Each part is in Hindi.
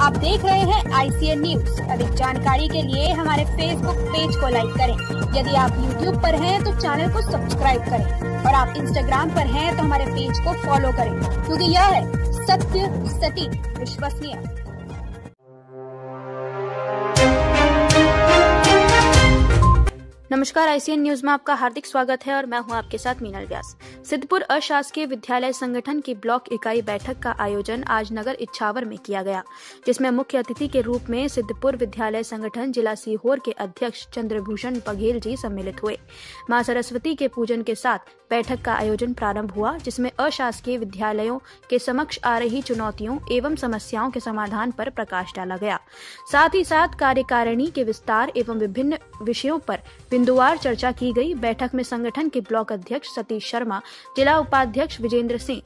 आप देख रहे हैं आईसीएन न्यूज़ अधिक जानकारी के लिए हमारे फेसबुक पेज को लाइक करें। यदि आप यूट्यूब पर हैं तो चैनल को सब्सक्राइब करें। और आप इंस्टाग्राम पर हैं तो हमारे पेज को फॉलो करें। क्योंकि यह है सत्य, सटीक, विश्वसनीय। नमस्कार आईसीएन न्यूज़ में आपका हार्दिक स्वागत है और मैं हूँ आपके साथ मीनल व्यास। सिद्धपुर अशासकीय विद्यालय संगठन की ब्लॉक इकाई बैठक का आयोजन आज नगर इच्छावर में किया गया, जिसमें मुख्य अतिथि के रूप में सिद्धपुर विद्यालय संगठन जिला सीहोर के अध्यक्ष चंद्रभूषण बघेल जी सम्मिलित हुए। माँ सरस्वती के पूजन के साथ बैठक का आयोजन प्रारंभ हुआ, जिसमें अशासकीय विद्यालयों के समक्ष आ रही चुनौतियों एवं समस्याओं के समाधान पर प्रकाश डाला गया। साथ ही साथ कार्यकारिणी के विस्तार एवं विभिन्न विषयों पर बिंदुवार चर्चा की गई। बैठक में संगठन के ब्लॉक अध्यक्ष सतीश शर्मा, जिला उपाध्यक्ष विजेंद्र सिंह,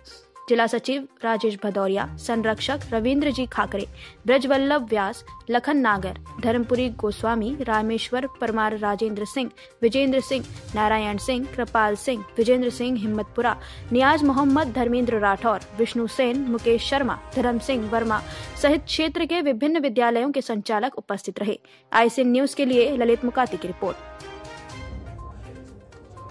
जिला सचिव राजेश भदौरिया, संरक्षक रविंद्र जी खाकरे, ब्रजवल्लभ व्यास, लखन नागर, धर्मपुरी गोस्वामी, रामेश्वर परमार राजेंद्र सिंह, विजेंद्र सिंह, नारायण सिंह, कृपाल सिंह, विजेंद्र सिंह हिम्मतपुरा, नियाज मोहम्मद, धर्मेंद्र राठौर, विष्णु सेन, मुकेश शर्मा, धर्म सिंह वर्मा सहित क्षेत्र के विभिन्न विद्यालयों के संचालक उपस्थित रहे। आईसीएन न्यूज़ के लिए ललित मुकाती की रिपोर्ट।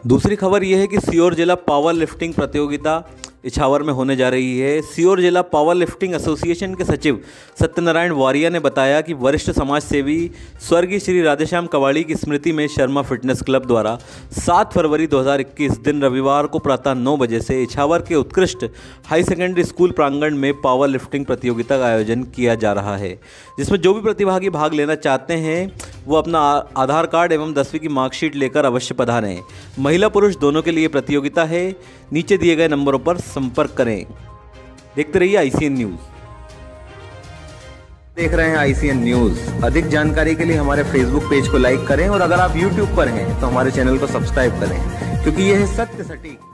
दूसरी खबर यह है कि सियोर जिला पावर लिफ्टिंग प्रतियोगिता इछावर में होने जा रही है। सियोर जिला पावर लिफ्टिंग एसोसिएशन के सचिव सत्यनारायण वारिया ने बताया कि वरिष्ठ समाज सेवी स्वर्गीय श्री राधेश्याम कवाड़ी की स्मृति में शर्मा फिटनेस क्लब द्वारा 7 फरवरी 2021 दिन रविवार को प्रातः 9 बजे से इछावर के उत्कृष्ट हाई सेकेंडरी स्कूल प्रांगण में पावर लिफ्टिंग प्रतियोगिता का आयोजन किया जा रहा है, जिसमें जो भी प्रतिभागी भाग लेना चाहते हैं वो अपना आधार कार्ड एवं दसवीं की मार्कशीट लेकर अवश्य पधारें। महिला पुरुष दोनों के लिए प्रतियोगिता है। नीचे दिए गए नंबरों पर संपर्क करें। देखते रहिए आईसीएन न्यूज़ देख रहे हैं आईसीएन न्यूज़ अधिक जानकारी के लिए हमारे फेसबुक पेज को लाइक करें और अगर आप यूट्यूब पर हैं तो हमारे चैनल को सब्सक्राइब करें, क्योंकि यह है सत्य सटीक।